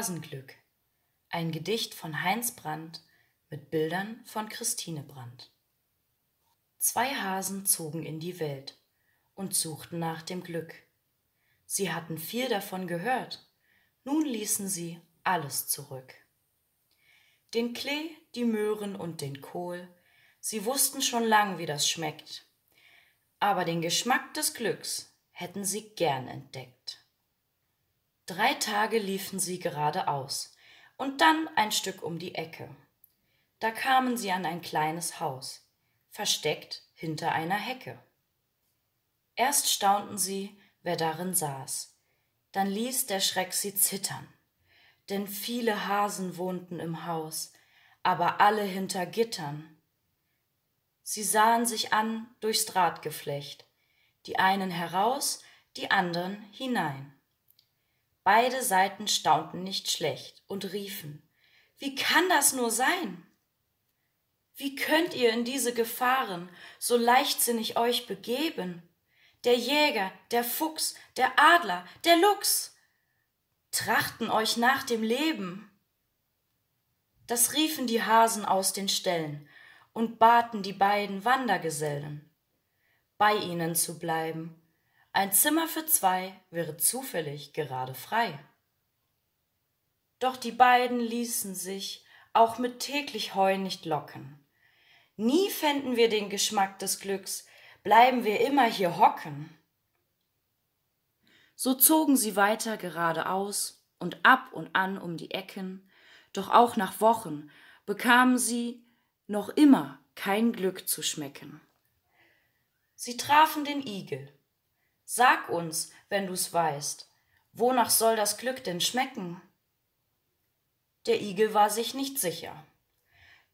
Hasenglück. Ein Gedicht von Heinz Brandt mit Bildern von Christine Brandt. Zwei Hasen zogen in die Welt und suchten nach dem Glück. Sie hatten viel davon gehört, nun ließen sie alles zurück. Den Klee, die Möhren und den Kohl, sie wussten schon lang, wie das schmeckt, aber den Geschmack des Glücks hätten sie gern entdeckt. Drei Tage liefen sie geradeaus und dann ein Stück um die Ecke. Da kamen sie an ein kleines Haus, versteckt hinter einer Hecke. Erst staunten sie, wer darin saß, dann ließ der Schreck sie zittern, denn viele Hasen wohnten im Haus, aber alle hinter Gittern. Sie sahen sich an durchs Drahtgeflecht, die einen heraus, die andern hinein. Beide Seiten staunten nicht schlecht und riefen, wie kann das nur sein? Wie könnt ihr in diese Gefahren so leichtsinnig euch begeben? Der Jäger, der Fuchs, der Adler, der Luchs trachten euch nach dem Leben. Das riefen die Hasen aus den Ställen und baten die beiden Wandergesellen, bei ihnen zu bleiben ein Zimmer für zwei wäre zufällig gerade frei. Doch die beiden ließen sich auch mit täglich Heu nicht locken. Nie fänden wir den Geschmack des Glücks, bleiben wir immer hier hocken. So zogen sie weiter geradeaus und ab und an um die Ecken, doch auch nach Wochen bekamen sie noch immer kein Glück zu schmecken. Sie trafen den Igel, Sag uns, wenn du's weißt, wonach soll das Glück denn schmecken? Der Igel war sich nicht sicher.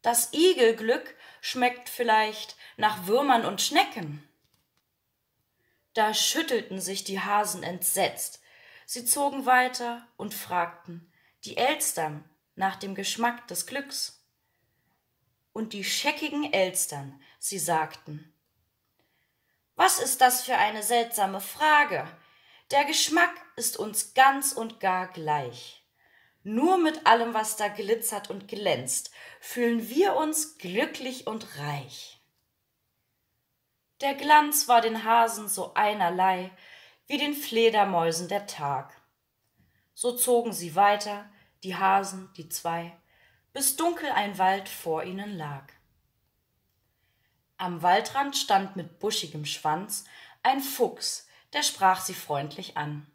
Das Igelglück schmeckt vielleicht nach Würmern und Schnecken. Da schüttelten sich die Hasen entsetzt. Sie zogen weiter und fragten die Elstern nach dem Geschmack des Glücks. Und die scheckigen Elstern, sie sagten, was ist das für eine seltsame Frage? Der Geschmack ist uns ganz und gar gleich. Nur mit allem, was da glitzert und glänzt, fühlen wir uns glücklich und reich. Der Glanz war den Hasen so einerlei wie den Fledermäusen der Tag. So zogen sie weiter, die Hasen, die zwei, bis dunkel ein Wald vor ihnen lag. Am Waldrand stand mit buschigem Schwanz ein Fuchs, der sprach sie freundlich an.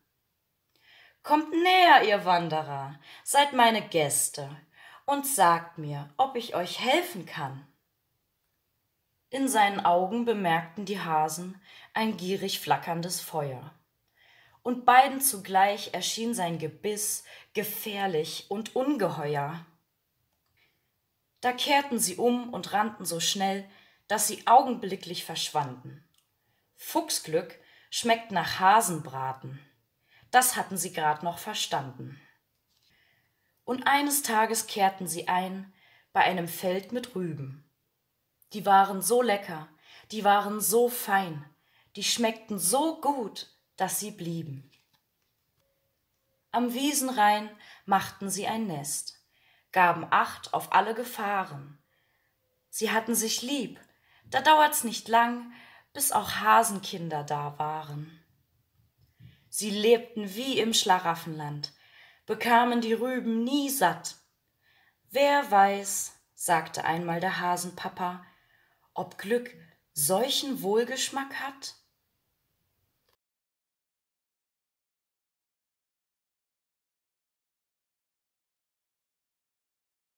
Kommt näher, ihr Wanderer, seid meine Gäste, und sagt mir, ob ich euch helfen kann. In seinen Augen bemerkten die Hasen ein gierig flackerndes Feuer. Und beiden zugleich erschien sein Gebiss gefährlich und ungeheuer. Da kehrten sie um und rannten so schnell, dass sie augenblicklich verschwanden. Fuchsglück schmeckt nach Hasenbraten. Das hatten sie grad noch verstanden. Und eines Tages kehrten sie ein bei einem Feld mit Rüben. Die waren so lecker, die waren so fein, die schmeckten so gut, dass sie blieben. Am Wiesenrhein machten sie ein Nest, gaben Acht auf alle Gefahren. Sie hatten sich lieb da dauert's nicht lang, bis auch Hasenkinder da waren. Sie lebten wie im Schlaraffenland, bekamen die Rüben nie satt. Wer weiß, sagte einmal der Hasenpapa, ob Glück solchen Wohlgeschmack hat?